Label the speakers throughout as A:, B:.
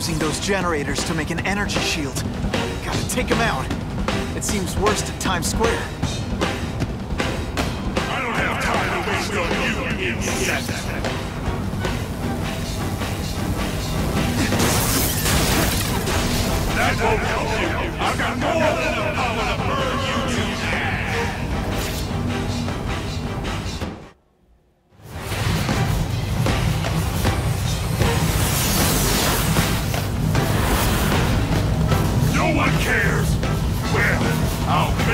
A: using those generators to make an energy shield. Gotta take him out. It seems worst at Times Square.
B: I don't have time to waste on you, insect. That won't help you. I've got more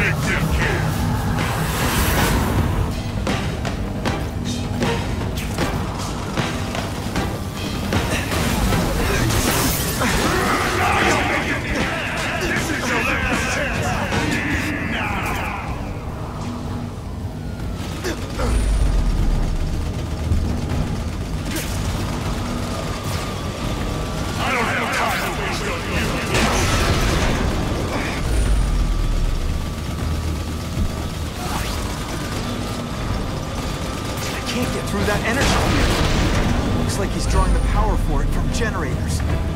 B: I'll make
A: generators.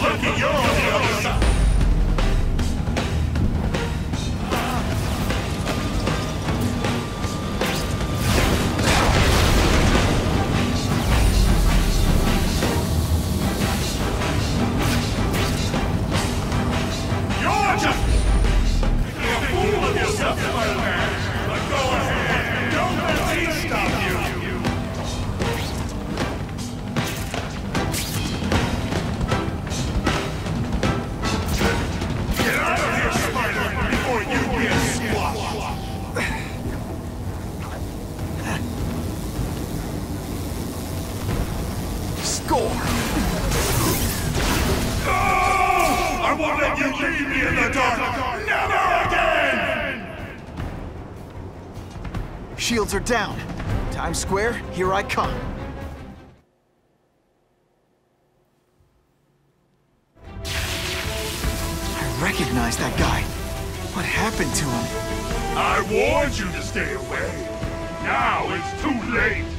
B: You should feel me in the dark. Never again!
A: Shields are down. Times Square, here I come. I recognize that guy. What happened to him?
B: I warned you to stay away. Now it's too late.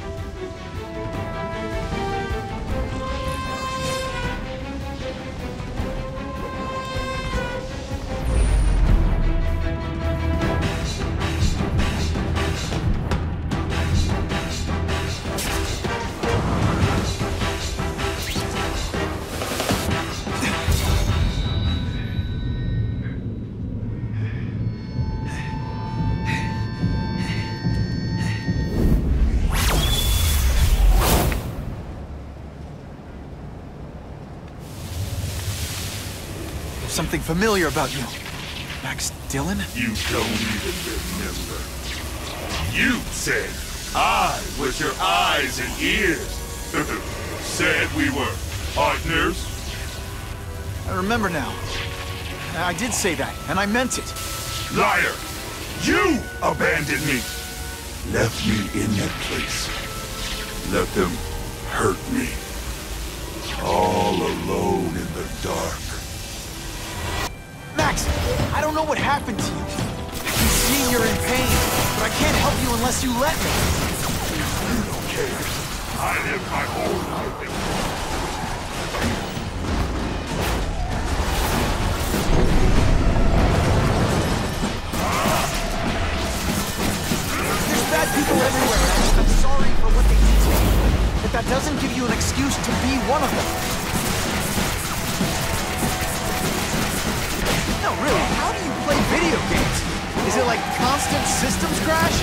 A: Something familiar about you. Max Dillon?
B: You don't even remember. You said I was your eyes and ears. said we were partners.
A: I remember now. I did say that, and I meant it.
B: Liar! You abandoned me! Left me in that place. Let them hurt me. All alone in the dark.
A: Max, I don't know what happened to you. I can see you're in pain, but I can't help you unless you let me.
B: You don't care. I live my whole life in
A: There's bad people everywhere, I'm sorry for what they did to you. But that doesn't give you an excuse to be one of them. you? How do you play video games? Is it like constant systems crash?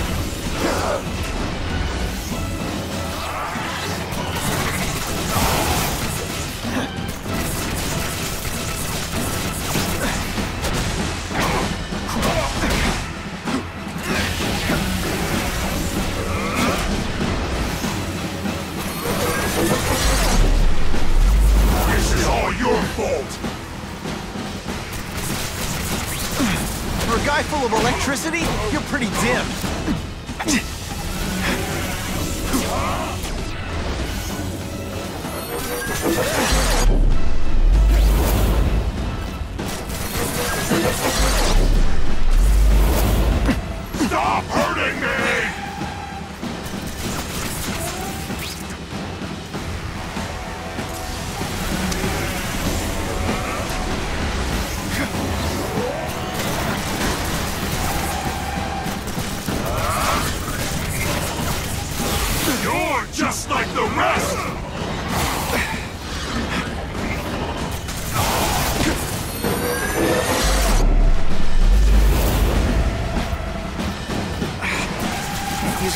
B: This
A: is all your fault! Guy full of electricity, you're pretty dim.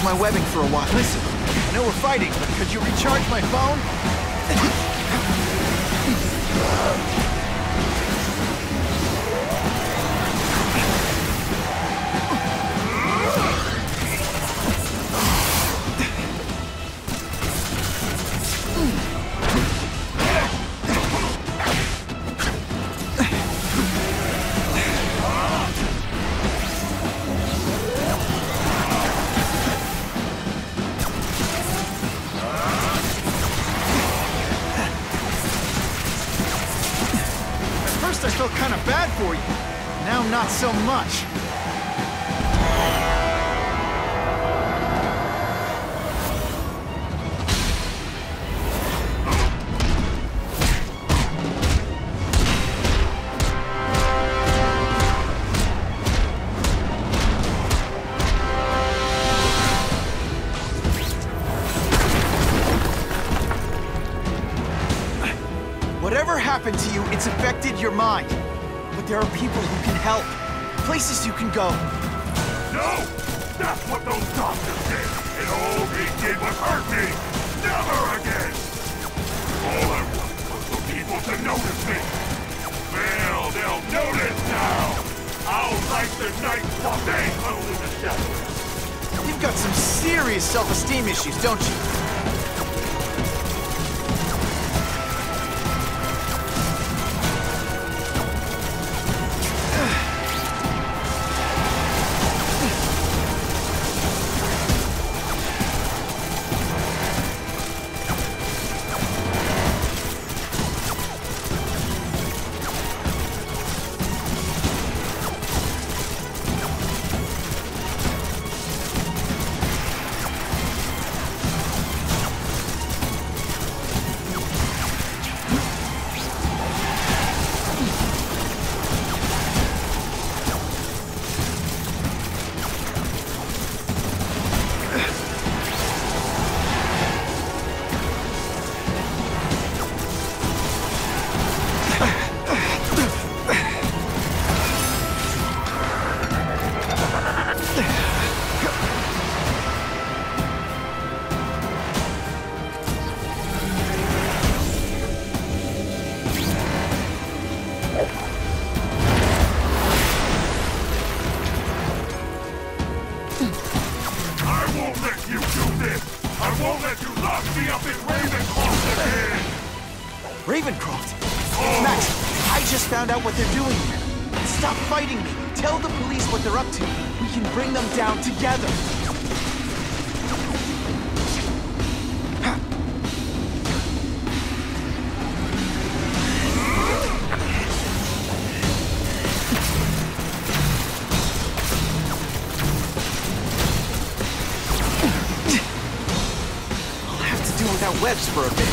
A: My webbing for a while. Listen, I know we're fighting, but could you recharge my phone? I felt kind of bad for you. Now not so much. Whatever happened to you, it's affected your mind. But there are people who can help. Places you can go.
B: No! That's what those doctors did! And all they did was hurt me! Never again! All I want was for people to notice me! Well, they'll notice now! I'll light the night while they in the shadows!
A: You've got some serious self-esteem issues, don't you?
B: I won't let you do this! I won't let you lock me up in Ravencroft!
A: Ravencroft! Max, I just found out what they're doing here. Stop fighting me. Tell the police what they're up to. We can bring them down together. Do for a bit.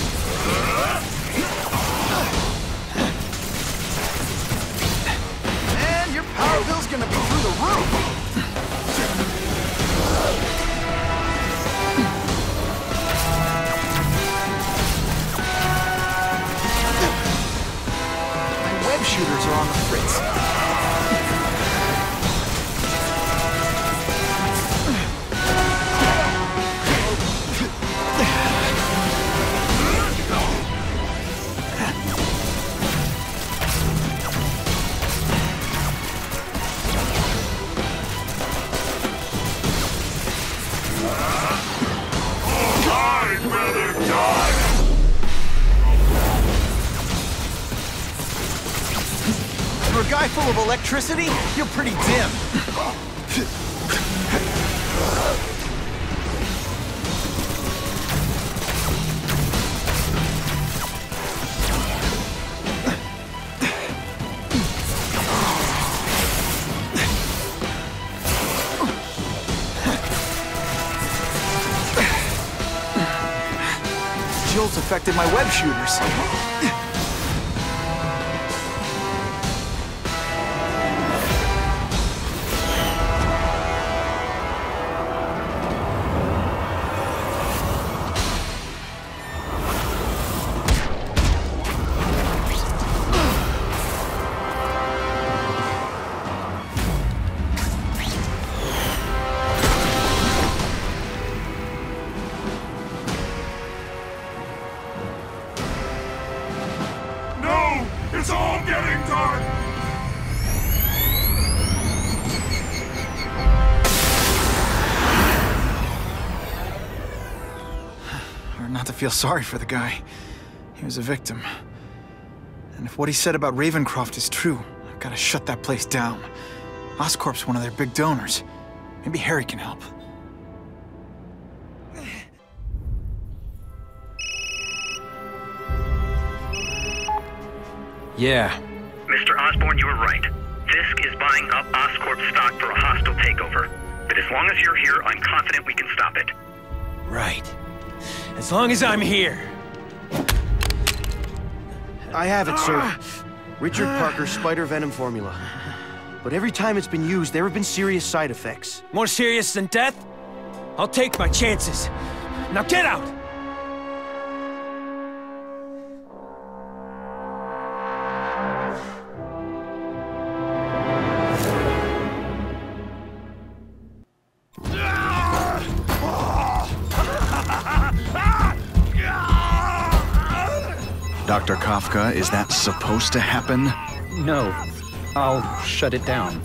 A: Electricity, you're pretty dim. Jill's affected my web shooters. Not to feel sorry for the guy. He was a victim. And if what he said about Ravencroft is true, I've gotta shut that place down. Oscorp's one of their big donors. Maybe Harry can help.
C: Yeah.
D: Mr. Osborn, you were right. Fisk is buying up Oscorp stock for a hostile takeover. But as long as you're here, I'm confident we can stop it.
C: Right. As long as I'm here.
E: I have it, sir. Richard Parker's spider venom formula. But every time it's been used, there have been serious side effects.
C: More serious than death? I'll take my chances. Now get out!
F: Dr. Kafka, is that supposed to happen?
G: No, I'll shut it down.